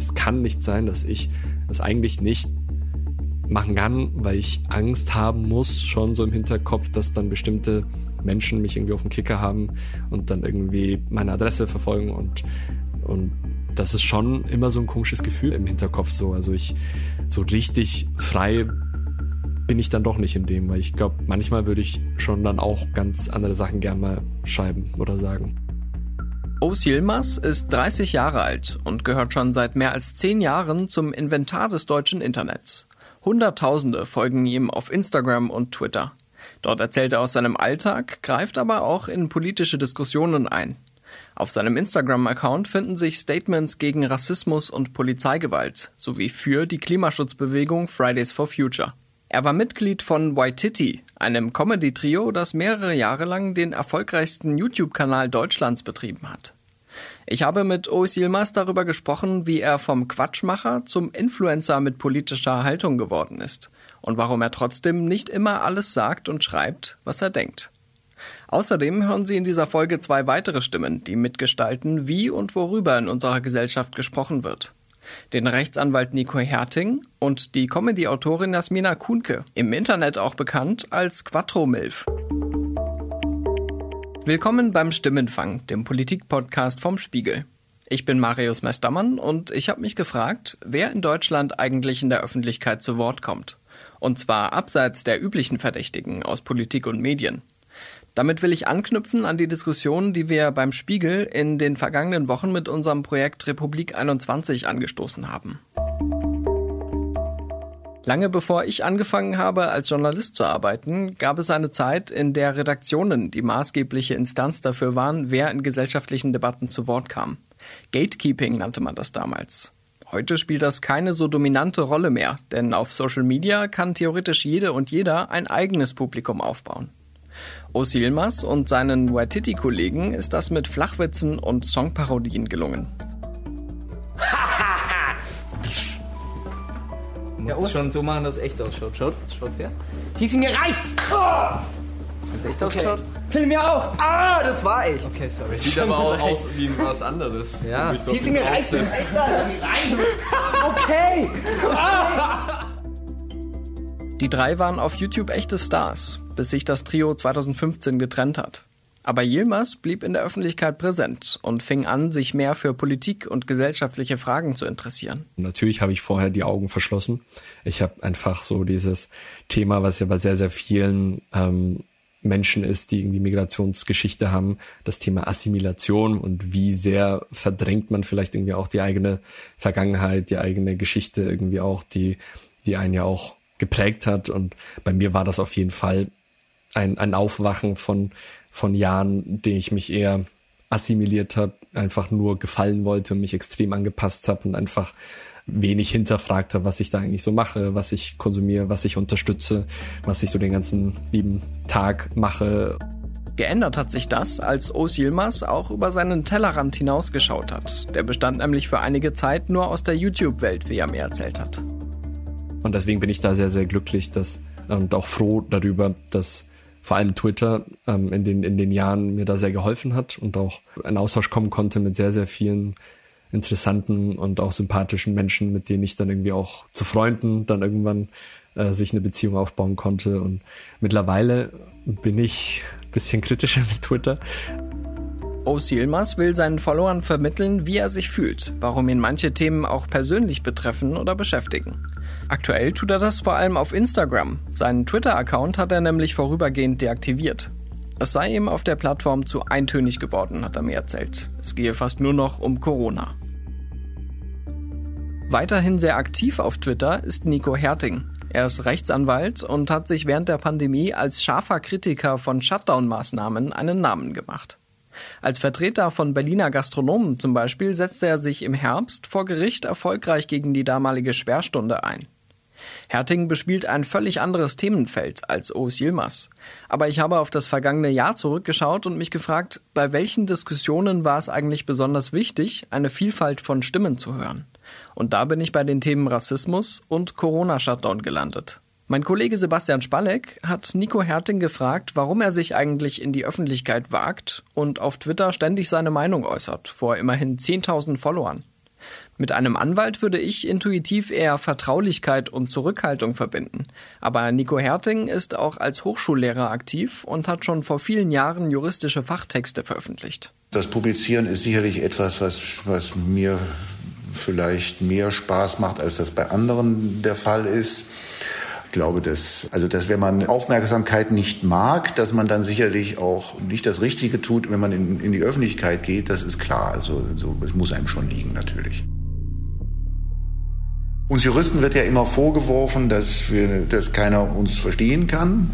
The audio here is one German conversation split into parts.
es kann nicht sein, dass ich das eigentlich nicht machen kann, weil ich Angst haben muss, schon so im Hinterkopf, dass dann bestimmte Menschen mich irgendwie auf dem Kicker haben und dann irgendwie meine Adresse verfolgen und, und das ist schon immer so ein komisches Gefühl im Hinterkopf so. Also ich so richtig frei bin ich dann doch nicht in dem, weil ich glaube, manchmal würde ich schon dann auch ganz andere Sachen gerne mal schreiben oder sagen. Ous Yilmaz ist 30 Jahre alt und gehört schon seit mehr als 10 Jahren zum Inventar des deutschen Internets. Hunderttausende folgen ihm auf Instagram und Twitter. Dort erzählt er aus seinem Alltag, greift aber auch in politische Diskussionen ein. Auf seinem Instagram-Account finden sich Statements gegen Rassismus und Polizeigewalt sowie für die Klimaschutzbewegung Fridays for Future. Er war Mitglied von Waititi, einem Comedy-Trio, das mehrere Jahre lang den erfolgreichsten YouTube-Kanal Deutschlands betrieben hat. Ich habe mit Ois Yilmaz darüber gesprochen, wie er vom Quatschmacher zum Influencer mit politischer Haltung geworden ist und warum er trotzdem nicht immer alles sagt und schreibt, was er denkt. Außerdem hören Sie in dieser Folge zwei weitere Stimmen, die mitgestalten, wie und worüber in unserer Gesellschaft gesprochen wird. Den Rechtsanwalt Nico Herting und die Comedy-Autorin Jasmina Kuhnke, im Internet auch bekannt als Quattro Milf. Willkommen beim Stimmenfang, dem Politik-Podcast vom Spiegel. Ich bin Marius Mestermann und ich habe mich gefragt, wer in Deutschland eigentlich in der Öffentlichkeit zu Wort kommt. Und zwar abseits der üblichen Verdächtigen aus Politik und Medien. Damit will ich anknüpfen an die Diskussion, die wir beim Spiegel in den vergangenen Wochen mit unserem Projekt Republik 21 angestoßen haben. Lange bevor ich angefangen habe, als Journalist zu arbeiten, gab es eine Zeit, in der Redaktionen die maßgebliche Instanz dafür waren, wer in gesellschaftlichen Debatten zu Wort kam. Gatekeeping nannte man das damals. Heute spielt das keine so dominante Rolle mehr, denn auf Social Media kann theoretisch jede und jeder ein eigenes Publikum aufbauen. Osilmas und seinen Waititi-Kollegen ist das mit Flachwitzen und Songparodien gelungen. Du musst ja, schon so machen, dass es echt ausschaut. Schaut, schaut's her. Die sie mir reizt! Oh! Dass echt okay. ausschaut? Film mir auch! Ah, das war echt. Okay, sorry. Sieht aber auch aus wie was anderes. Ja. Die sie mir reizt! Okay! Ah! Die drei waren auf YouTube echte Stars, bis sich das Trio 2015 getrennt hat. Aber Yilmaz blieb in der Öffentlichkeit präsent und fing an, sich mehr für Politik und gesellschaftliche Fragen zu interessieren. Natürlich habe ich vorher die Augen verschlossen. Ich habe einfach so dieses Thema, was ja bei sehr, sehr vielen ähm, Menschen ist, die irgendwie Migrationsgeschichte haben, das Thema Assimilation und wie sehr verdrängt man vielleicht irgendwie auch die eigene Vergangenheit, die eigene Geschichte irgendwie auch, die, die einen ja auch geprägt hat. Und bei mir war das auf jeden Fall ein, ein Aufwachen von, von Jahren, den ich mich eher assimiliert habe, einfach nur gefallen wollte, mich extrem angepasst habe und einfach wenig hinterfragt habe, was ich da eigentlich so mache, was ich konsumiere, was ich unterstütze, was ich so den ganzen lieben Tag mache. Geändert hat sich das, als Os Yilmaz auch über seinen Tellerrand hinausgeschaut hat. Der bestand nämlich für einige Zeit nur aus der YouTube-Welt, wie er mir erzählt hat. Und deswegen bin ich da sehr, sehr glücklich dass, und auch froh darüber, dass vor allem Twitter ähm, in, den, in den Jahren mir da sehr geholfen hat und auch ein Austausch kommen konnte mit sehr, sehr vielen interessanten und auch sympathischen Menschen, mit denen ich dann irgendwie auch zu Freunden dann irgendwann äh, sich eine Beziehung aufbauen konnte. Und mittlerweile bin ich ein bisschen kritischer mit Twitter. Os Yilmaz will seinen Followern vermitteln, wie er sich fühlt, warum ihn manche Themen auch persönlich betreffen oder beschäftigen. Aktuell tut er das vor allem auf Instagram. Seinen Twitter-Account hat er nämlich vorübergehend deaktiviert. Es sei ihm auf der Plattform zu eintönig geworden, hat er mir erzählt. Es gehe fast nur noch um Corona. Weiterhin sehr aktiv auf Twitter ist Nico Herting. Er ist Rechtsanwalt und hat sich während der Pandemie als scharfer Kritiker von Shutdown-Maßnahmen einen Namen gemacht. Als Vertreter von Berliner Gastronomen zum Beispiel setzte er sich im Herbst vor Gericht erfolgreich gegen die damalige Sperrstunde ein. Herting bespielt ein völlig anderes Themenfeld als Oos Yilmaz. Aber ich habe auf das vergangene Jahr zurückgeschaut und mich gefragt, bei welchen Diskussionen war es eigentlich besonders wichtig, eine Vielfalt von Stimmen zu hören. Und da bin ich bei den Themen Rassismus und Corona-Shutdown gelandet. Mein Kollege Sebastian Spalleck hat Nico Herting gefragt, warum er sich eigentlich in die Öffentlichkeit wagt und auf Twitter ständig seine Meinung äußert, vor immerhin 10.000 Followern. Mit einem Anwalt würde ich intuitiv eher Vertraulichkeit und Zurückhaltung verbinden. Aber Nico Herting ist auch als Hochschullehrer aktiv und hat schon vor vielen Jahren juristische Fachtexte veröffentlicht. Das Publizieren ist sicherlich etwas, was, was mir vielleicht mehr Spaß macht, als das bei anderen der Fall ist. Ich glaube, dass, also, dass wenn man Aufmerksamkeit nicht mag, dass man dann sicherlich auch nicht das Richtige tut, wenn man in, in die Öffentlichkeit geht, das ist klar. Also, so, es muss einem schon liegen, natürlich. Uns Juristen wird ja immer vorgeworfen, dass, wir, dass keiner uns verstehen kann.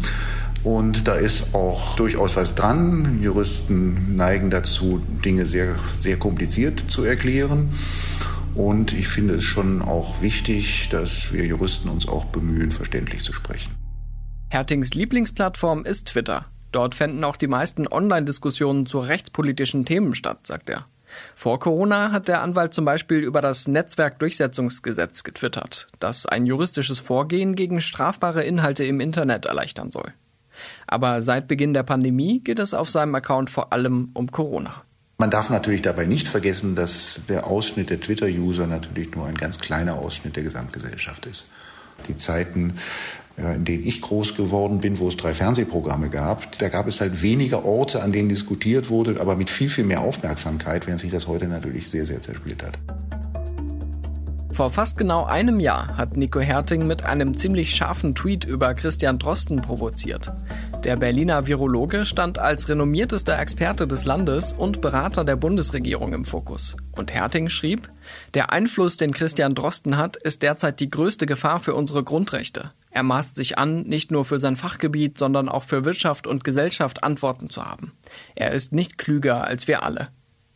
Und da ist auch durchaus was dran. Juristen neigen dazu, Dinge sehr, sehr kompliziert zu erklären. Und ich finde es schon auch wichtig, dass wir Juristen uns auch bemühen, verständlich zu sprechen. Hertings Lieblingsplattform ist Twitter. Dort fänden auch die meisten Online-Diskussionen zu rechtspolitischen Themen statt, sagt er. Vor Corona hat der Anwalt zum Beispiel über das Netzwerkdurchsetzungsgesetz getwittert, das ein juristisches Vorgehen gegen strafbare Inhalte im Internet erleichtern soll. Aber seit Beginn der Pandemie geht es auf seinem Account vor allem um Corona. Man darf natürlich dabei nicht vergessen, dass der Ausschnitt der Twitter-User natürlich nur ein ganz kleiner Ausschnitt der Gesamtgesellschaft ist. Die Zeiten, in denen ich groß geworden bin, wo es drei Fernsehprogramme gab, da gab es halt weniger Orte, an denen diskutiert wurde, aber mit viel, viel mehr Aufmerksamkeit, während sich das heute natürlich sehr, sehr zerspielt hat. Vor fast genau einem Jahr hat Nico Herting mit einem ziemlich scharfen Tweet über Christian Drosten provoziert. Der Berliner Virologe stand als renommiertester Experte des Landes und Berater der Bundesregierung im Fokus. Und Herting schrieb, der Einfluss, den Christian Drosten hat, ist derzeit die größte Gefahr für unsere Grundrechte. Er maßt sich an, nicht nur für sein Fachgebiet, sondern auch für Wirtschaft und Gesellschaft Antworten zu haben. Er ist nicht klüger als wir alle.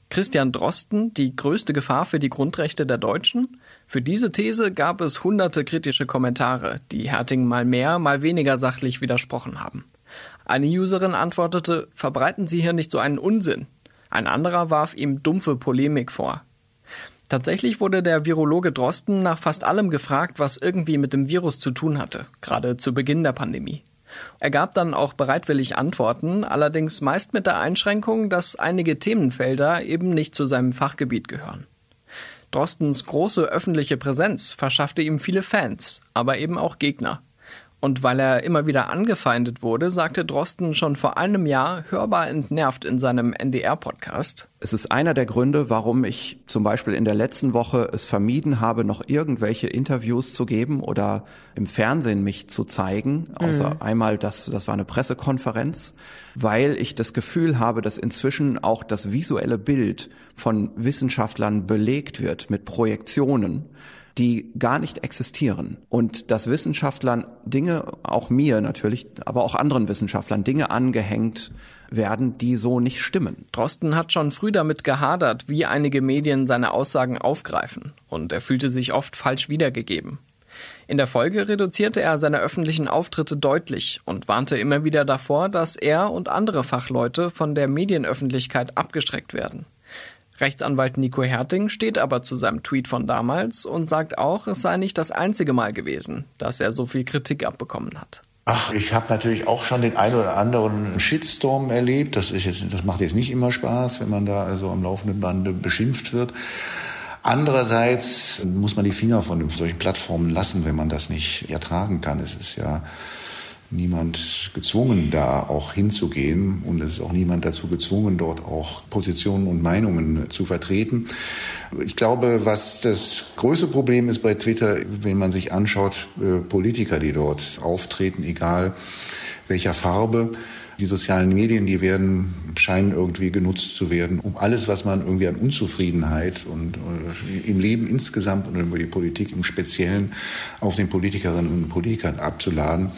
Christian Drosten die größte Gefahr für die Grundrechte der Deutschen? Für diese These gab es hunderte kritische Kommentare, die Herting mal mehr, mal weniger sachlich widersprochen haben. Eine Userin antwortete, verbreiten Sie hier nicht so einen Unsinn. Ein anderer warf ihm dumpfe Polemik vor. Tatsächlich wurde der Virologe Drosten nach fast allem gefragt, was irgendwie mit dem Virus zu tun hatte, gerade zu Beginn der Pandemie. Er gab dann auch bereitwillig Antworten, allerdings meist mit der Einschränkung, dass einige Themenfelder eben nicht zu seinem Fachgebiet gehören. Drostens große öffentliche Präsenz verschaffte ihm viele Fans, aber eben auch Gegner. Und weil er immer wieder angefeindet wurde, sagte Drosten schon vor einem Jahr hörbar entnervt in seinem NDR-Podcast. Es ist einer der Gründe, warum ich zum Beispiel in der letzten Woche es vermieden habe, noch irgendwelche Interviews zu geben oder im Fernsehen mich zu zeigen. Außer mhm. einmal, das, das war eine Pressekonferenz, weil ich das Gefühl habe, dass inzwischen auch das visuelle Bild von Wissenschaftlern belegt wird mit Projektionen die gar nicht existieren. Und dass Wissenschaftlern Dinge, auch mir natürlich, aber auch anderen Wissenschaftlern Dinge angehängt werden, die so nicht stimmen. Drosten hat schon früh damit gehadert, wie einige Medien seine Aussagen aufgreifen. Und er fühlte sich oft falsch wiedergegeben. In der Folge reduzierte er seine öffentlichen Auftritte deutlich und warnte immer wieder davor, dass er und andere Fachleute von der Medienöffentlichkeit abgestreckt werden. Rechtsanwalt Nico Herting steht aber zu seinem Tweet von damals und sagt auch, es sei nicht das einzige Mal gewesen, dass er so viel Kritik abbekommen hat. Ach, ich habe natürlich auch schon den einen oder anderen Shitstorm erlebt. Das, ist jetzt, das macht jetzt nicht immer Spaß, wenn man da also am laufenden Bande beschimpft wird. Andererseits muss man die Finger von solchen Plattformen lassen, wenn man das nicht ertragen kann. Es ist ja niemand gezwungen, da auch hinzugehen und es ist auch niemand dazu gezwungen, dort auch Positionen und Meinungen zu vertreten. Ich glaube, was das größte Problem ist bei Twitter, wenn man sich anschaut, äh, Politiker, die dort auftreten, egal welcher Farbe, die sozialen Medien, die werden, scheinen irgendwie genutzt zu werden, um alles, was man irgendwie an Unzufriedenheit und äh, im Leben insgesamt und über die Politik im Speziellen auf den Politikerinnen und Politikern abzuladen.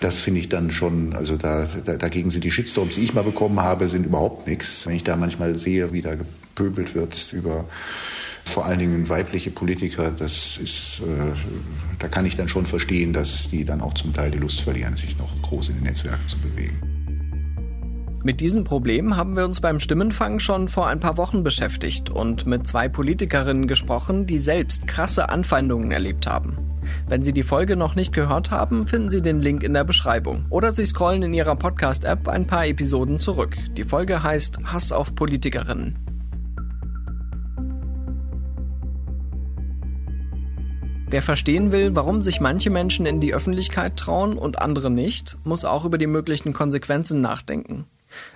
Das finde ich dann schon, also da, da, dagegen sind die Shitstorms, die ich mal bekommen habe, sind überhaupt nichts. Wenn ich da manchmal sehe, wie da gepöbelt wird über vor allen Dingen weibliche Politiker, das ist, äh, da kann ich dann schon verstehen, dass die dann auch zum Teil die Lust verlieren, sich noch groß in den Netzwerken zu bewegen. Mit diesem Problem haben wir uns beim Stimmenfang schon vor ein paar Wochen beschäftigt und mit zwei Politikerinnen gesprochen, die selbst krasse Anfeindungen erlebt haben. Wenn Sie die Folge noch nicht gehört haben, finden Sie den Link in der Beschreibung. Oder Sie scrollen in Ihrer Podcast-App ein paar Episoden zurück. Die Folge heißt Hass auf Politikerinnen. Wer verstehen will, warum sich manche Menschen in die Öffentlichkeit trauen und andere nicht, muss auch über die möglichen Konsequenzen nachdenken.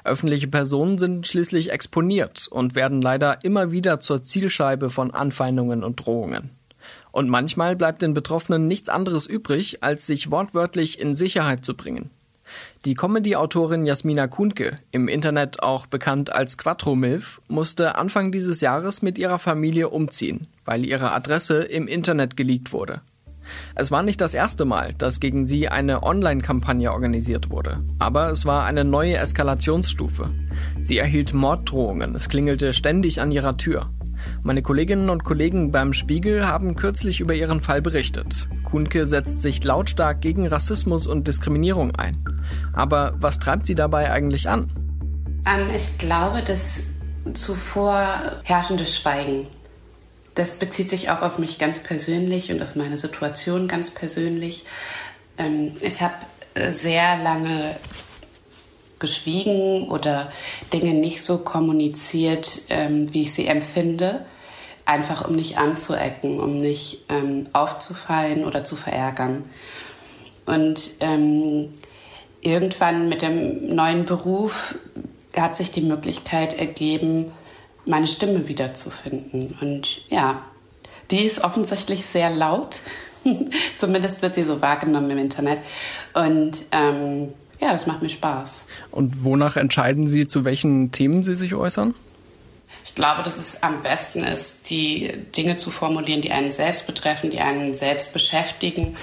Öffentliche Personen sind schließlich exponiert und werden leider immer wieder zur Zielscheibe von Anfeindungen und Drohungen. Und manchmal bleibt den Betroffenen nichts anderes übrig, als sich wortwörtlich in Sicherheit zu bringen. Die Comedy-Autorin Jasmina Kuhnke, im Internet auch bekannt als Quattro Milf, musste Anfang dieses Jahres mit ihrer Familie umziehen, weil ihre Adresse im Internet geleakt wurde. Es war nicht das erste Mal, dass gegen sie eine Online-Kampagne organisiert wurde, aber es war eine neue Eskalationsstufe. Sie erhielt Morddrohungen, es klingelte ständig an ihrer Tür. Meine Kolleginnen und Kollegen beim Spiegel haben kürzlich über ihren Fall berichtet. Kuhnke setzt sich lautstark gegen Rassismus und Diskriminierung ein. Aber was treibt sie dabei eigentlich an? Ähm, ich glaube, das zuvor herrschende Schweigen. Das bezieht sich auch auf mich ganz persönlich und auf meine Situation ganz persönlich. Ähm, ich habe sehr lange geschwiegen oder Dinge nicht so kommuniziert, ähm, wie ich sie empfinde, einfach um nicht anzuecken, um nicht ähm, aufzufallen oder zu verärgern. Und irgendwann mit dem neuen Beruf hat sich die Möglichkeit ergeben, meine Stimme wiederzufinden. Und ja, die ist offensichtlich sehr laut. Zumindest wird sie so wahrgenommen im Internet. Und ähm, ja, das macht mir Spaß. Und wonach entscheiden Sie, zu welchen Themen Sie sich äußern? Ich glaube, dass es am besten ist, die Dinge zu formulieren, die einen selbst betreffen, die einen selbst beschäftigen,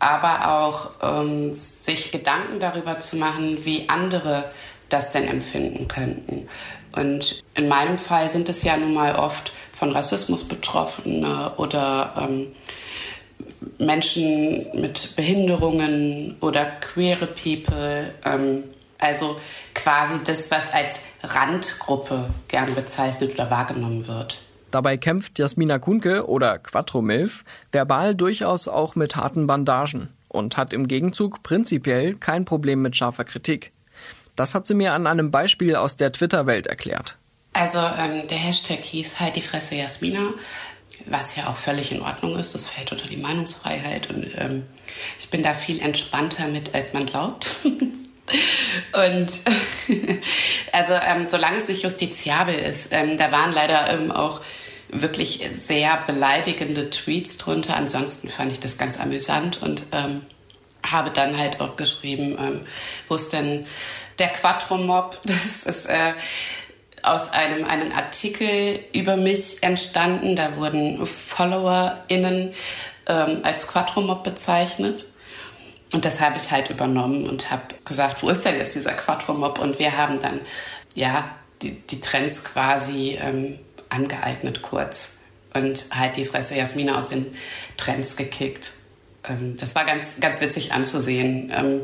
aber auch ähm, sich Gedanken darüber zu machen, wie andere das denn empfinden könnten. Und in meinem Fall sind es ja nun mal oft von Rassismus Betroffene oder ähm, Menschen mit Behinderungen oder queere People. Ähm, also quasi das, was als Randgruppe gern bezeichnet oder wahrgenommen wird. Dabei kämpft Jasmina Kunke oder Quattro Milf verbal durchaus auch mit harten Bandagen und hat im Gegenzug prinzipiell kein Problem mit scharfer Kritik. Das hat sie mir an einem Beispiel aus der Twitter-Welt erklärt. Also ähm, der Hashtag hieß halt die Fresse Jasmina was ja auch völlig in Ordnung ist. Das fällt unter die Meinungsfreiheit und ähm, ich bin da viel entspannter mit, als man glaubt. und also ähm, solange es nicht justiziabel ist, ähm, da waren leider ähm, auch wirklich sehr beleidigende Tweets drunter. Ansonsten fand ich das ganz amüsant und ähm, habe dann halt auch geschrieben, ähm, wo ist denn der Quattro-Mob? Das ist äh, aus einem einen Artikel über mich entstanden. Da wurden FollowerInnen ähm, als Quattromob bezeichnet. Und das habe ich halt übernommen und habe gesagt, wo ist denn jetzt dieser Quattromob? Und wir haben dann, ja, die, die Trends quasi ähm, angeeignet kurz und halt die Fresse Jasmina aus den Trends gekickt. Ähm, das war ganz, ganz witzig anzusehen. Ähm,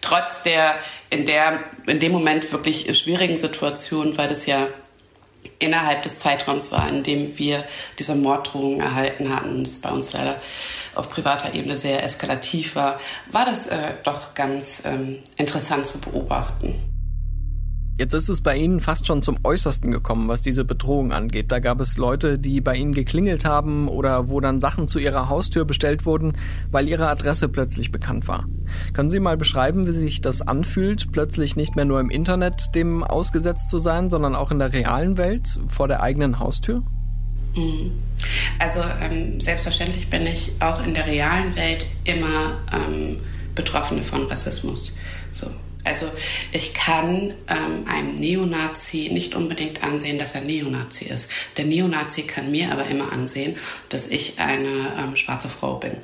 trotz der in, der in dem Moment wirklich schwierigen Situation, weil das ja innerhalb des Zeitraums war, in dem wir diese Morddrohungen erhalten hatten und es bei uns leider auf privater Ebene sehr eskalativ war, war das äh, doch ganz ähm, interessant zu beobachten. Jetzt ist es bei Ihnen fast schon zum Äußersten gekommen, was diese Bedrohung angeht. Da gab es Leute, die bei Ihnen geklingelt haben oder wo dann Sachen zu Ihrer Haustür bestellt wurden, weil Ihre Adresse plötzlich bekannt war. Können Sie mal beschreiben, wie sich das anfühlt, plötzlich nicht mehr nur im Internet dem ausgesetzt zu sein, sondern auch in der realen Welt vor der eigenen Haustür? Mhm. Also ähm, selbstverständlich bin ich auch in der realen Welt immer ähm, Betroffene von Rassismus. So, also ich kann ähm, einem Neonazi nicht unbedingt ansehen, dass er Neonazi ist. Der Neonazi kann mir aber immer ansehen, dass ich eine ähm, schwarze Frau bin.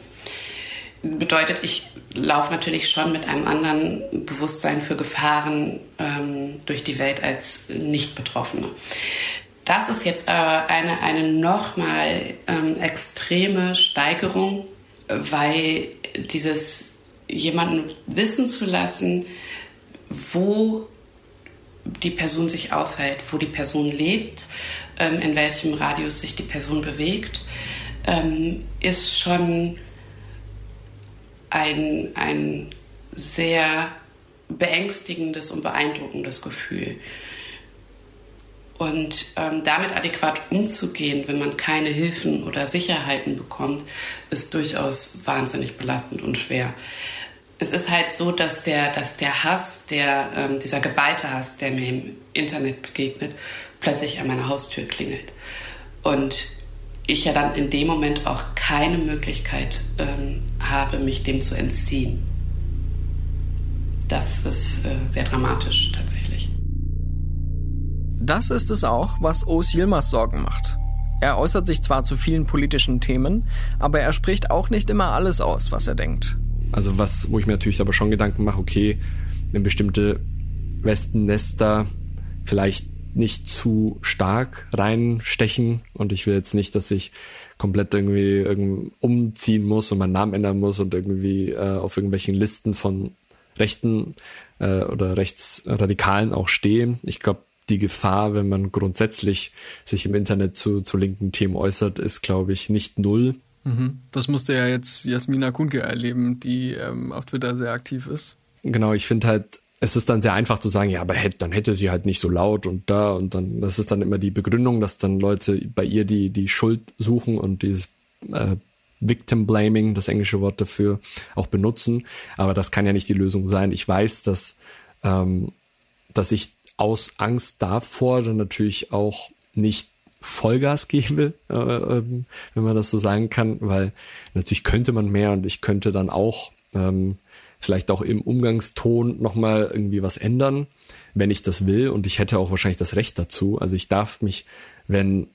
Bedeutet, ich laufe natürlich schon mit einem anderen Bewusstsein für Gefahren ähm, durch die Welt als Nicht-Betroffene. Das ist jetzt aber eine, eine nochmal ähm, extreme Steigerung, weil dieses jemanden wissen zu lassen, wo die Person sich aufhält, wo die Person lebt, ähm, in welchem Radius sich die Person bewegt, ähm, ist schon ein, ein sehr beängstigendes und beeindruckendes Gefühl. Und ähm, damit adäquat umzugehen, wenn man keine Hilfen oder Sicherheiten bekommt, ist durchaus wahnsinnig belastend und schwer. Es ist halt so, dass der, dass der Hass, der, ähm, dieser geballte Hass, der mir im Internet begegnet, plötzlich an meiner Haustür klingelt. Und ich ja dann in dem Moment auch keine Möglichkeit ähm, habe, mich dem zu entziehen. Das ist äh, sehr dramatisch tatsächlich. Das ist es auch, was Os Yilmaz Sorgen macht. Er äußert sich zwar zu vielen politischen Themen, aber er spricht auch nicht immer alles aus, was er denkt. Also was, wo ich mir natürlich aber schon Gedanken mache, okay, wenn bestimmte Wespennester vielleicht nicht zu stark reinstechen und ich will jetzt nicht, dass ich komplett irgendwie, irgendwie umziehen muss und meinen Namen ändern muss und irgendwie äh, auf irgendwelchen Listen von Rechten äh, oder Rechtsradikalen auch stehe. Ich glaube, die Gefahr, wenn man grundsätzlich sich im Internet zu, zu linken Themen äußert, ist, glaube ich, nicht null. Mhm. Das musste ja jetzt Jasmina Kunke erleben, die ähm, auf Twitter sehr aktiv ist. Genau, ich finde halt, es ist dann sehr einfach zu sagen, ja, aber hätte, dann hätte sie halt nicht so laut und da und dann, das ist dann immer die Begründung, dass dann Leute bei ihr die, die Schuld suchen und dieses äh, Victim Blaming, das englische Wort dafür, auch benutzen. Aber das kann ja nicht die Lösung sein. Ich weiß, dass, ähm, dass ich aus Angst davor dann natürlich auch nicht Vollgas gebe, äh, ähm, wenn man das so sagen kann, weil natürlich könnte man mehr und ich könnte dann auch ähm, vielleicht auch im Umgangston nochmal irgendwie was ändern, wenn ich das will und ich hätte auch wahrscheinlich das Recht dazu. Also ich darf mich, wenn,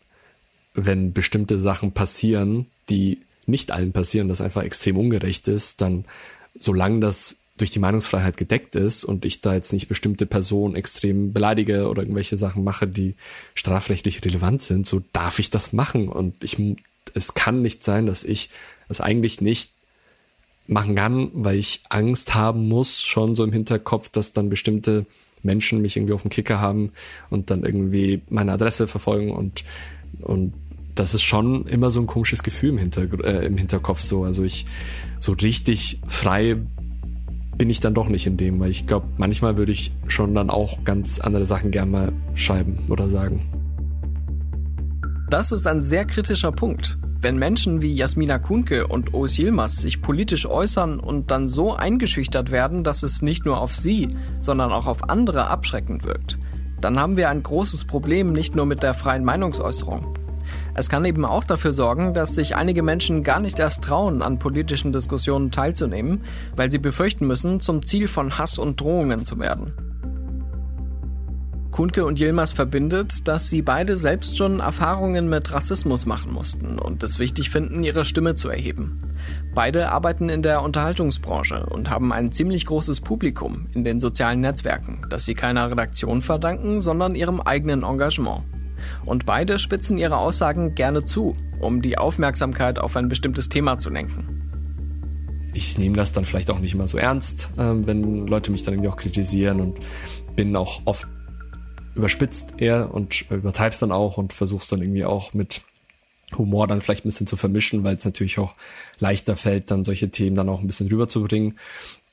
wenn bestimmte Sachen passieren, die nicht allen passieren, das einfach extrem ungerecht ist, dann solange das durch die Meinungsfreiheit gedeckt ist und ich da jetzt nicht bestimmte Personen extrem beleidige oder irgendwelche Sachen mache, die strafrechtlich relevant sind, so darf ich das machen. Und ich, es kann nicht sein, dass ich es eigentlich nicht machen kann, weil ich Angst haben muss, schon so im Hinterkopf, dass dann bestimmte Menschen mich irgendwie auf dem Kicker haben und dann irgendwie meine Adresse verfolgen und, und das ist schon immer so ein komisches Gefühl im, Hinter, äh, im Hinterkopf so. Also ich so richtig frei bin ich dann doch nicht in dem, weil ich glaube, manchmal würde ich schon dann auch ganz andere Sachen gern mal schreiben oder sagen. Das ist ein sehr kritischer Punkt. Wenn Menschen wie Jasmina Kunke und Ois Yilmaz sich politisch äußern und dann so eingeschüchtert werden, dass es nicht nur auf sie, sondern auch auf andere abschreckend wirkt, dann haben wir ein großes Problem nicht nur mit der freien Meinungsäußerung. Es kann eben auch dafür sorgen, dass sich einige Menschen gar nicht erst trauen, an politischen Diskussionen teilzunehmen, weil sie befürchten müssen, zum Ziel von Hass und Drohungen zu werden. Kunke und Yilmaz verbindet, dass sie beide selbst schon Erfahrungen mit Rassismus machen mussten und es wichtig finden, ihre Stimme zu erheben. Beide arbeiten in der Unterhaltungsbranche und haben ein ziemlich großes Publikum in den sozialen Netzwerken, das sie keiner Redaktion verdanken, sondern ihrem eigenen Engagement. Und beide spitzen ihre Aussagen gerne zu, um die Aufmerksamkeit auf ein bestimmtes Thema zu lenken. Ich nehme das dann vielleicht auch nicht immer so ernst, ähm, wenn Leute mich dann irgendwie auch kritisieren und bin auch oft überspitzt eher und übertreib's dann auch und versuch's dann irgendwie auch mit Humor dann vielleicht ein bisschen zu vermischen, weil es natürlich auch leichter fällt, dann solche Themen dann auch ein bisschen rüberzubringen.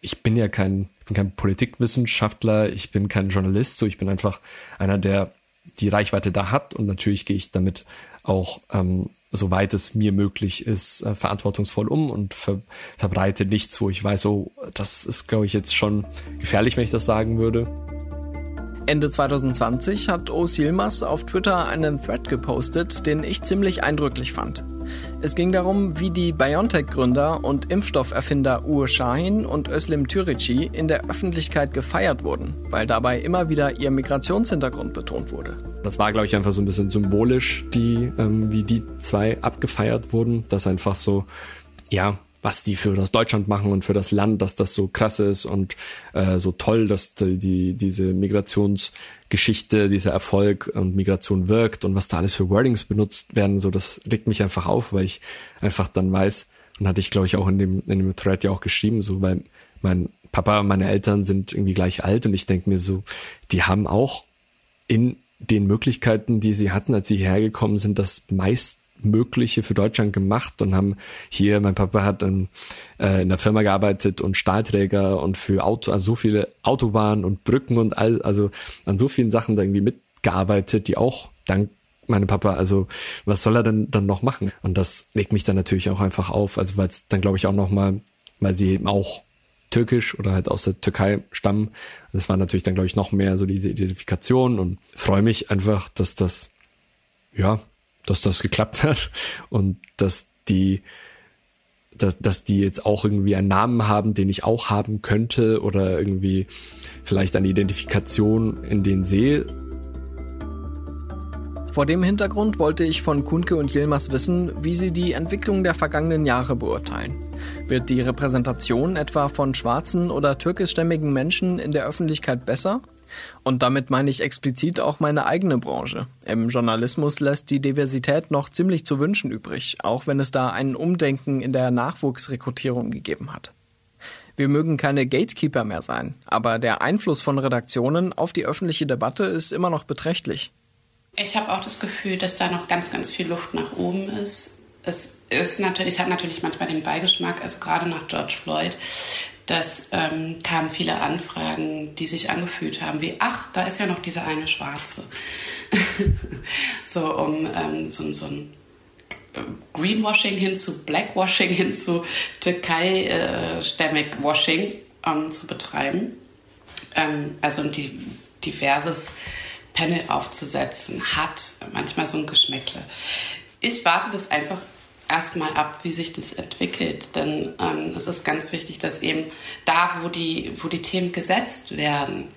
Ich bin ja kein, bin kein Politikwissenschaftler, ich bin kein Journalist, so ich bin einfach einer, der die Reichweite da hat und natürlich gehe ich damit auch ähm, soweit es mir möglich ist, äh, verantwortungsvoll um und ver verbreite nichts, wo ich weiß, oh, das ist, glaube ich, jetzt schon gefährlich, wenn ich das sagen würde. Ende 2020 hat Os Yilmaz auf Twitter einen Thread gepostet, den ich ziemlich eindrücklich fand. Es ging darum, wie die BioNTech-Gründer und Impfstofferfinder Uwe Shahin und Özlem Türeci in der Öffentlichkeit gefeiert wurden, weil dabei immer wieder ihr Migrationshintergrund betont wurde. Das war, glaube ich, einfach so ein bisschen symbolisch, die, ähm, wie die zwei abgefeiert wurden, dass einfach so, ja, was die für das Deutschland machen und für das Land, dass das so krass ist und äh, so toll, dass die, die diese Migrationsgeschichte, dieser Erfolg und Migration wirkt und was da alles für Wordings benutzt werden, so das regt mich einfach auf, weil ich einfach dann weiß und hatte ich glaube ich auch in dem in dem Thread ja auch geschrieben, so weil mein Papa und meine Eltern sind irgendwie gleich alt und ich denke mir so, die haben auch in den Möglichkeiten, die sie hatten, als sie hergekommen sind, das meist Mögliche für Deutschland gemacht und haben hier, mein Papa hat dann äh, in der Firma gearbeitet und Stahlträger und für Auto, also so viele Autobahnen und Brücken und all, also an so vielen Sachen da irgendwie mit gearbeitet, die auch dank meinem Papa, also was soll er denn dann noch machen? Und das legt mich dann natürlich auch einfach auf, also weil es dann glaube ich auch noch mal, weil sie eben auch türkisch oder halt aus der Türkei stammen. Das war natürlich dann glaube ich noch mehr so diese Identifikation und freue mich einfach, dass das ja, dass das geklappt hat und dass die dass, dass die jetzt auch irgendwie einen Namen haben, den ich auch haben könnte oder irgendwie vielleicht eine Identifikation in den sehe. Vor dem Hintergrund wollte ich von Kunke und Yilmaz wissen, wie sie die Entwicklung der vergangenen Jahre beurteilen. Wird die Repräsentation etwa von schwarzen oder türkischstämmigen Menschen in der Öffentlichkeit besser? Und damit meine ich explizit auch meine eigene Branche. Im Journalismus lässt die Diversität noch ziemlich zu wünschen übrig, auch wenn es da ein Umdenken in der Nachwuchsrekrutierung gegeben hat. Wir mögen keine Gatekeeper mehr sein, aber der Einfluss von Redaktionen auf die öffentliche Debatte ist immer noch beträchtlich. Ich habe auch das Gefühl, dass da noch ganz, ganz viel Luft nach oben ist. Es ist natürlich, es hat natürlich manchmal den Beigeschmack, also gerade nach George Floyd, dass ähm, kamen viele Anfragen, die sich angefühlt haben wie, ach, da ist ja noch dieser eine Schwarze. so um ähm, so, so ein äh, Greenwashing hin zu Blackwashing hin zu Türkei-stämmig äh, Washing ähm, zu betreiben. Ähm, also ein diverses Panel aufzusetzen, hat manchmal so ein Geschmäckle. Ich warte das einfach erstmal ab, wie sich das entwickelt. Denn ähm, es ist ganz wichtig, dass eben da, wo die, wo die Themen gesetzt werden,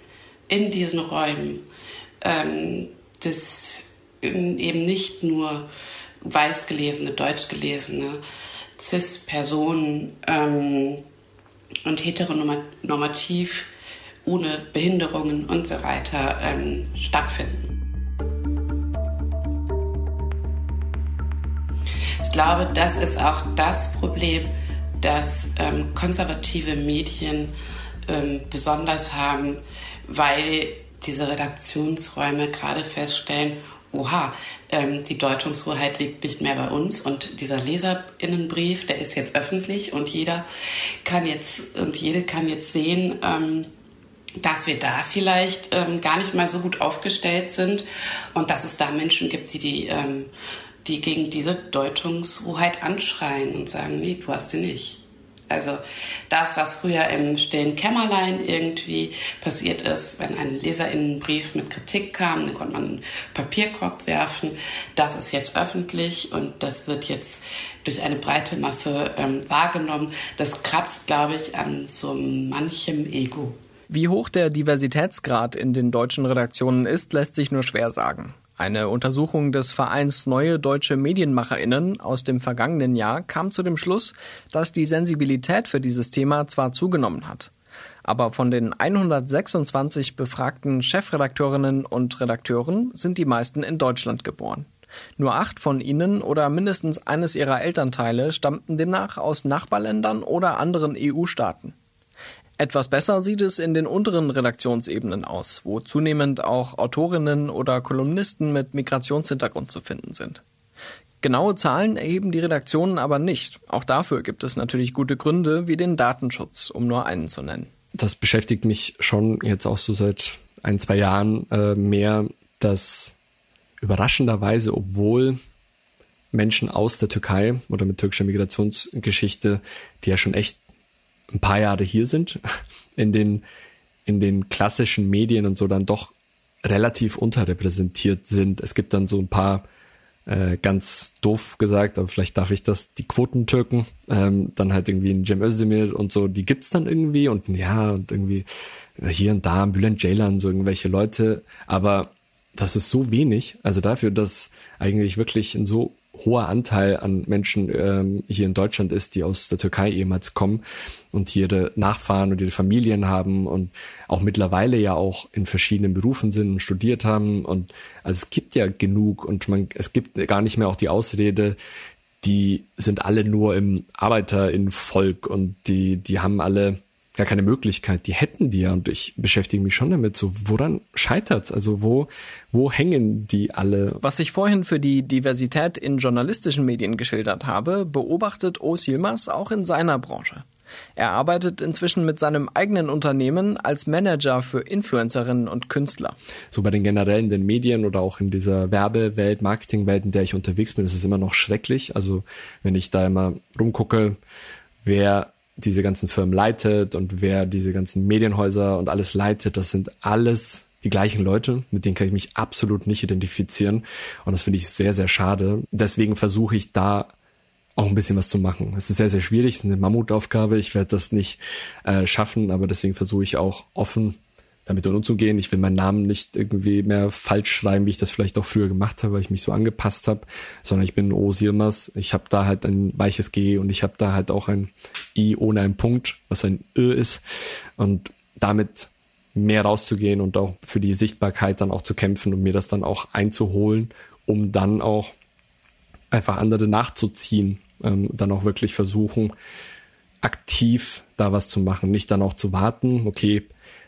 in diesen Räumen, ähm, das eben nicht nur weiß gelesene, deutsch gelesene, cis-Personen ähm, und heteronormativ ohne Behinderungen und so weiter ähm, stattfinden. Glaube, das ist auch das Problem, das ähm, konservative Medien ähm, besonders haben, weil diese Redaktionsräume gerade feststellen, oha, ähm, die Deutungshoheit liegt nicht mehr bei uns. Und dieser Leserinnenbrief, der ist jetzt öffentlich und jeder kann jetzt und jede kann jetzt sehen, ähm, dass wir da vielleicht ähm, gar nicht mal so gut aufgestellt sind und dass es da Menschen gibt, die die ähm, die gegen diese Deutungshoheit anschreien und sagen, nee, du hast sie nicht. Also das, was früher im stillen Kämmerlein irgendwie passiert ist, wenn ein Leserinnenbrief mit Kritik kam, dann konnte man einen Papierkorb werfen. Das ist jetzt öffentlich und das wird jetzt durch eine breite Masse ähm, wahrgenommen. Das kratzt, glaube ich, an so manchem Ego. Wie hoch der Diversitätsgrad in den deutschen Redaktionen ist, lässt sich nur schwer sagen. Eine Untersuchung des Vereins Neue Deutsche Medienmacherinnen aus dem vergangenen Jahr kam zu dem Schluss, dass die Sensibilität für dieses Thema zwar zugenommen hat, aber von den 126 befragten Chefredakteurinnen und Redakteuren sind die meisten in Deutschland geboren. Nur acht von ihnen oder mindestens eines ihrer Elternteile stammten demnach aus Nachbarländern oder anderen EU-Staaten. Etwas besser sieht es in den unteren Redaktionsebenen aus, wo zunehmend auch Autorinnen oder Kolumnisten mit Migrationshintergrund zu finden sind. Genaue Zahlen erheben die Redaktionen aber nicht. Auch dafür gibt es natürlich gute Gründe wie den Datenschutz, um nur einen zu nennen. Das beschäftigt mich schon jetzt auch so seit ein, zwei Jahren äh, mehr, dass überraschenderweise, obwohl Menschen aus der Türkei oder mit türkischer Migrationsgeschichte, die ja schon echt ein paar Jahre hier sind, in den, in den klassischen Medien und so dann doch relativ unterrepräsentiert sind. Es gibt dann so ein paar äh, ganz doof gesagt, aber vielleicht darf ich das, die Quotentürken, ähm, dann halt irgendwie ein Cem Özdemir und so, die gibt's dann irgendwie und ja, und irgendwie hier und da, Bülent Ceylan, so irgendwelche Leute, aber das ist so wenig, also dafür, dass eigentlich wirklich ein so hoher Anteil an Menschen ähm, hier in Deutschland ist, die aus der Türkei ehemals kommen und hier ihre Nachfahren und ihre Familien haben und auch mittlerweile ja auch in verschiedenen Berufen sind und studiert haben. Und also es gibt ja genug und man es gibt gar nicht mehr auch die Ausrede, die sind alle nur im Arbeiterinnenvolk und die die haben alle gar keine Möglichkeit. Die hätten die ja und ich beschäftige mich schon damit. So, woran scheitert's? Also wo, wo hängen die alle? Was ich vorhin für die Diversität in journalistischen Medien geschildert habe, beobachtet Os Yilmaz auch in seiner Branche. Er arbeitet inzwischen mit seinem eigenen Unternehmen als Manager für Influencerinnen und Künstler. So bei den generellen den Medien oder auch in dieser Werbewelt, Marketingwelt, in der ich unterwegs bin, ist es immer noch schrecklich. Also wenn ich da immer rumgucke, wer diese ganzen Firmen leitet und wer diese ganzen Medienhäuser und alles leitet, das sind alles die gleichen Leute, mit denen kann ich mich absolut nicht identifizieren. Und das finde ich sehr, sehr schade. Deswegen versuche ich da auch ein bisschen was zu machen. Es ist sehr, sehr schwierig, es ist eine Mammutaufgabe. Ich werde das nicht äh, schaffen, aber deswegen versuche ich auch offen damit umzugehen. Ich will meinen Namen nicht irgendwie mehr falsch schreiben, wie ich das vielleicht auch früher gemacht habe, weil ich mich so angepasst habe, sondern ich bin O Silmas. Ich habe da halt ein weiches G und ich habe da halt auch ein I ohne einen Punkt, was ein Ö ist. Und damit mehr rauszugehen und auch für die Sichtbarkeit dann auch zu kämpfen und mir das dann auch einzuholen, um dann auch einfach andere nachzuziehen, ähm, dann auch wirklich versuchen, aktiv da was zu machen, nicht dann auch zu warten, okay,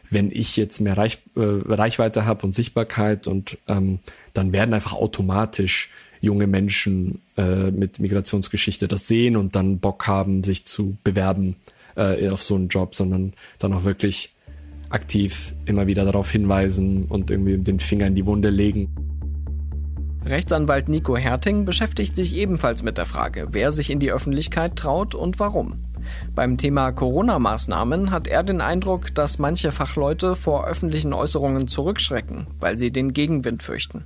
wenn ich jetzt mehr Reich, äh, Reichweite habe und Sichtbarkeit und ähm, dann werden einfach automatisch junge Menschen äh, mit Migrationsgeschichte das sehen und dann Bock haben, sich zu bewerben äh, auf so einen Job, sondern dann auch wirklich aktiv immer wieder darauf hinweisen und irgendwie den Finger in die Wunde legen. Rechtsanwalt Nico Herting beschäftigt sich ebenfalls mit der Frage, wer sich in die Öffentlichkeit traut und warum. Beim Thema Corona-Maßnahmen hat er den Eindruck, dass manche Fachleute vor öffentlichen Äußerungen zurückschrecken, weil sie den Gegenwind fürchten.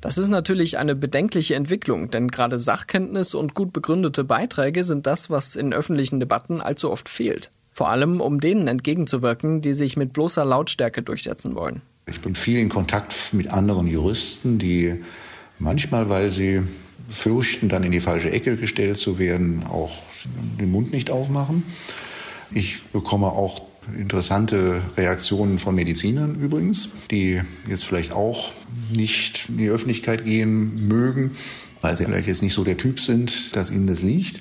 Das ist natürlich eine bedenkliche Entwicklung, denn gerade Sachkenntnis und gut begründete Beiträge sind das, was in öffentlichen Debatten allzu oft fehlt. Vor allem, um denen entgegenzuwirken, die sich mit bloßer Lautstärke durchsetzen wollen. Ich bin viel in Kontakt mit anderen Juristen, die manchmal, weil sie fürchten, dann in die falsche Ecke gestellt zu werden, auch den Mund nicht aufmachen. Ich bekomme auch interessante Reaktionen von Medizinern übrigens, die jetzt vielleicht auch nicht in die Öffentlichkeit gehen mögen, weil sie vielleicht jetzt nicht so der Typ sind, dass ihnen das liegt.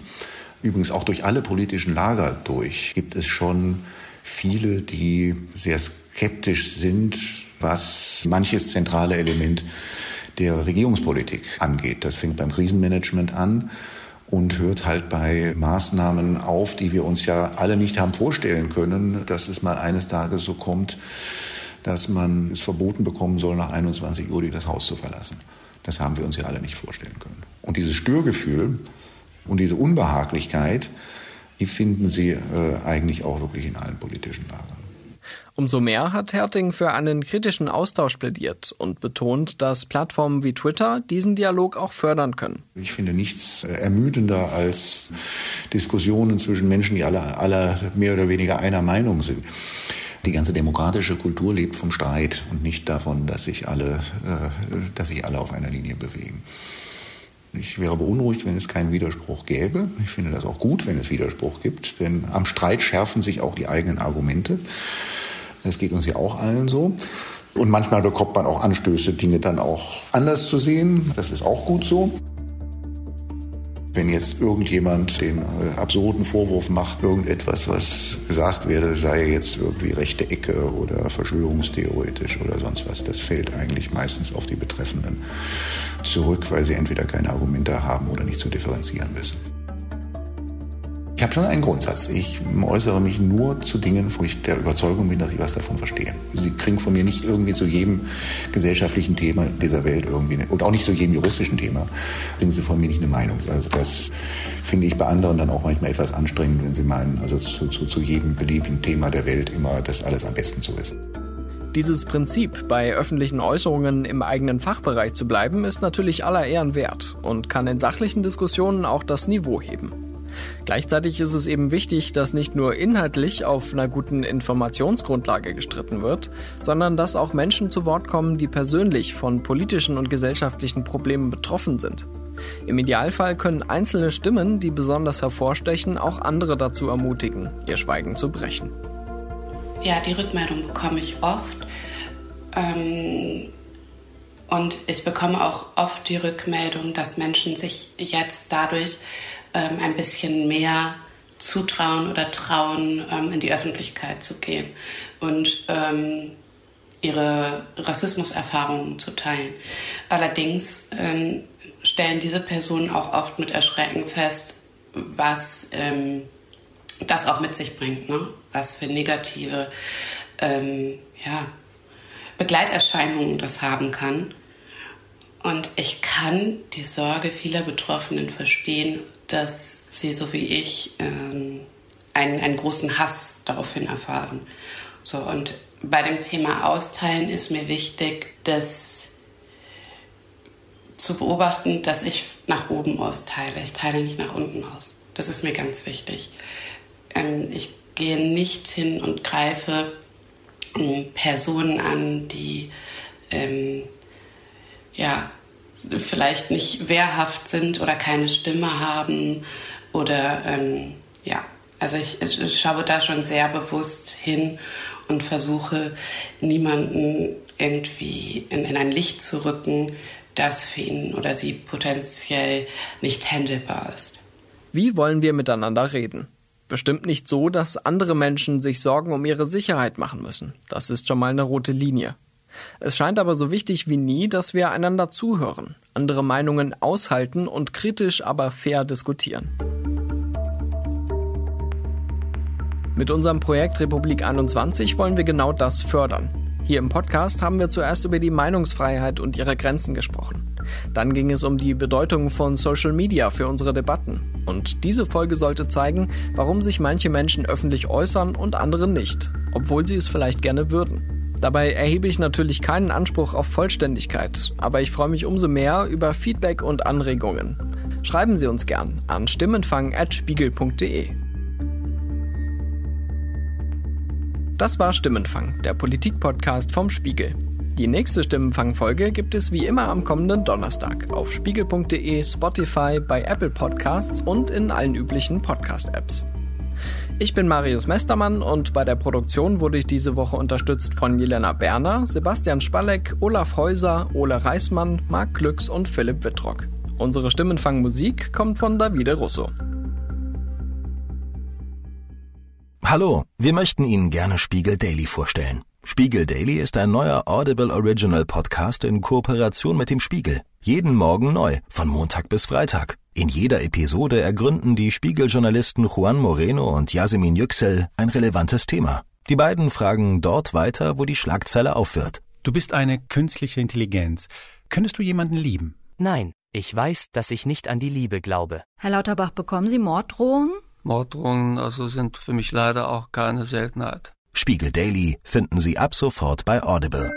Übrigens auch durch alle politischen Lager durch gibt es schon viele, die sehr skeptisch sind, was manches zentrale Element der Regierungspolitik angeht. Das fängt beim Krisenmanagement an und hört halt bei Maßnahmen auf, die wir uns ja alle nicht haben vorstellen können, dass es mal eines Tages so kommt, dass man es verboten bekommen soll, nach 21 Uhr das Haus zu verlassen. Das haben wir uns ja alle nicht vorstellen können. Und dieses Störgefühl und diese Unbehaglichkeit, die finden Sie äh, eigentlich auch wirklich in allen politischen Lagern. Umso mehr hat Herting für einen kritischen Austausch plädiert und betont, dass Plattformen wie Twitter diesen Dialog auch fördern können. Ich finde nichts äh, ermüdender als Diskussionen zwischen Menschen, die alle, alle mehr oder weniger einer Meinung sind. Die ganze demokratische Kultur lebt vom Streit und nicht davon, dass sich alle, äh, dass sich alle auf einer Linie bewegen. Ich wäre beunruhigt, wenn es keinen Widerspruch gäbe. Ich finde das auch gut, wenn es Widerspruch gibt, denn am Streit schärfen sich auch die eigenen Argumente. Das geht uns ja auch allen so. Und manchmal bekommt man auch Anstöße, Dinge dann auch anders zu sehen. Das ist auch gut so. Wenn jetzt irgendjemand den äh, absurden Vorwurf macht, irgendetwas, was gesagt werde, sei jetzt irgendwie rechte Ecke oder verschwörungstheoretisch oder sonst was, das fällt eigentlich meistens auf die Betreffenden zurück, weil sie entweder keine Argumente haben oder nicht zu differenzieren wissen. Ich habe schon einen Grundsatz. Ich äußere mich nur zu Dingen, wo ich der Überzeugung bin, dass ich was davon verstehe. Sie kriegen von mir nicht irgendwie zu jedem gesellschaftlichen Thema dieser Welt irgendwie, und auch nicht zu jedem juristischen Thema, kriegen Sie von mir nicht eine Meinung. Also das finde ich bei anderen dann auch manchmal etwas anstrengend, wenn Sie meinen, also zu, zu, zu jedem beliebigen Thema der Welt immer das alles am besten zu wissen. Dieses Prinzip, bei öffentlichen Äußerungen im eigenen Fachbereich zu bleiben, ist natürlich aller Ehren wert und kann in sachlichen Diskussionen auch das Niveau heben. Gleichzeitig ist es eben wichtig, dass nicht nur inhaltlich auf einer guten Informationsgrundlage gestritten wird, sondern dass auch Menschen zu Wort kommen, die persönlich von politischen und gesellschaftlichen Problemen betroffen sind. Im Idealfall können einzelne Stimmen, die besonders hervorstechen, auch andere dazu ermutigen, ihr Schweigen zu brechen. Ja, die Rückmeldung bekomme ich oft. Ähm, und ich bekomme auch oft die Rückmeldung, dass Menschen sich jetzt dadurch ähm, ein bisschen mehr zutrauen oder trauen, ähm, in die Öffentlichkeit zu gehen und ähm, ihre Rassismuserfahrungen zu teilen. Allerdings ähm, stellen diese Personen auch oft mit Erschrecken fest, was ähm, das auch mit sich bringt, ne? was für negative ähm, ja, Begleiterscheinungen das haben kann. Und ich kann die Sorge vieler Betroffenen verstehen, dass sie so wie ich ähm, einen, einen großen Hass daraufhin erfahren. So, und bei dem Thema Austeilen ist mir wichtig, dass zu beobachten, dass ich nach oben austeile. Ich teile nicht nach unten aus. Das ist mir ganz wichtig. Ähm, ich gehe nicht hin und greife ähm, Personen an, die ähm, ja vielleicht nicht wehrhaft sind oder keine Stimme haben oder ähm, ja, also ich, ich schaue da schon sehr bewusst hin und versuche niemanden irgendwie in, in ein Licht zu rücken, das für ihn oder sie potenziell nicht handelbar ist. Wie wollen wir miteinander reden? Bestimmt nicht so, dass andere Menschen sich Sorgen um ihre Sicherheit machen müssen. Das ist schon mal eine rote Linie. Es scheint aber so wichtig wie nie, dass wir einander zuhören, andere Meinungen aushalten und kritisch, aber fair diskutieren. Mit unserem Projekt Republik 21 wollen wir genau das fördern. Hier im Podcast haben wir zuerst über die Meinungsfreiheit und ihre Grenzen gesprochen. Dann ging es um die Bedeutung von Social Media für unsere Debatten. Und diese Folge sollte zeigen, warum sich manche Menschen öffentlich äußern und andere nicht, obwohl sie es vielleicht gerne würden. Dabei erhebe ich natürlich keinen Anspruch auf Vollständigkeit, aber ich freue mich umso mehr über Feedback und Anregungen. Schreiben Sie uns gern an stimmenfang.spiegel.de. Das war Stimmenfang, der Politik-Podcast vom Spiegel. Die nächste Stimmenfang-Folge gibt es wie immer am kommenden Donnerstag auf spiegel.de, Spotify, bei Apple Podcasts und in allen üblichen Podcast-Apps. Ich bin Marius Mestermann und bei der Produktion wurde ich diese Woche unterstützt von Jelena Berner, Sebastian Spalleck, Olaf Häuser, Ole Reismann, Marc Glücks und Philipp Wittrock. Unsere Stimmenfang-Musik kommt von Davide Russo. Hallo, wir möchten Ihnen gerne Spiegel Daily vorstellen. Spiegel Daily ist ein neuer Audible Original Podcast in Kooperation mit dem Spiegel. Jeden Morgen neu, von Montag bis Freitag. In jeder Episode ergründen die Spiegeljournalisten Juan Moreno und Yasemin Yüksel ein relevantes Thema. Die beiden fragen dort weiter, wo die Schlagzeile aufhört. Du bist eine künstliche Intelligenz. Könntest du jemanden lieben? Nein, ich weiß, dass ich nicht an die Liebe glaube. Herr Lauterbach, bekommen Sie Morddrohungen? Morddrohungen also sind für mich leider auch keine Seltenheit. Spiegel Daily finden Sie ab sofort bei Audible.